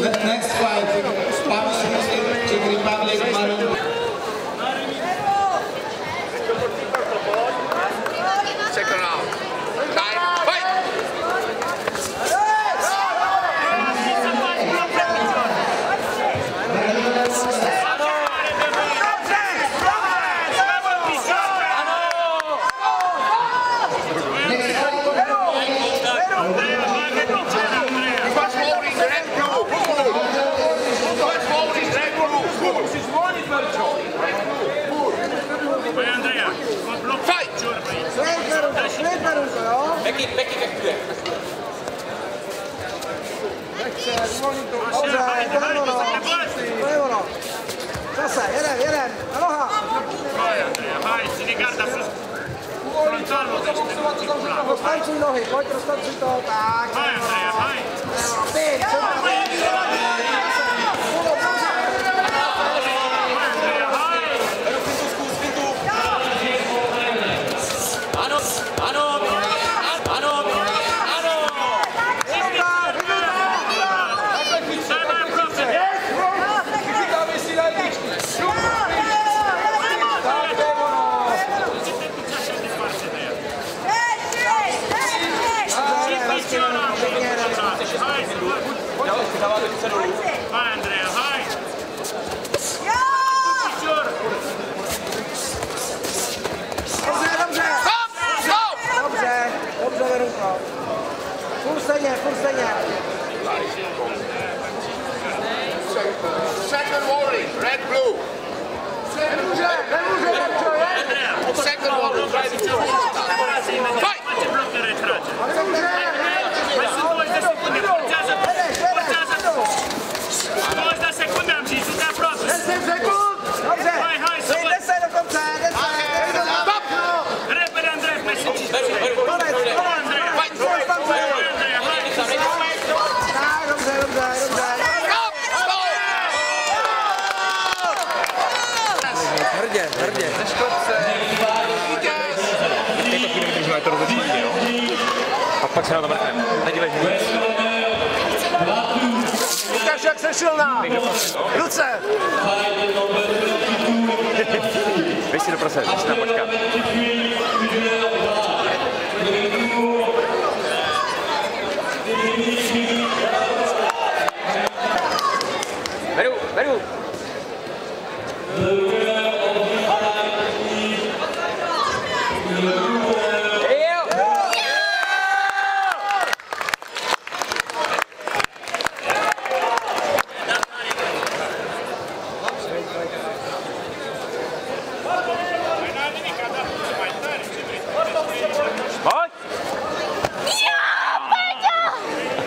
Next fight, Pablo Chigripa Becky, Becky Becky. Fai sui nohi, puoi prostarci tutto. Vai Andrea, vai! Bene, Saludos. pak se na to mrknem. Nedívej se nic. Ukáž, jak jsem silná! Ruce! Vy si doprosit, musíme počkat.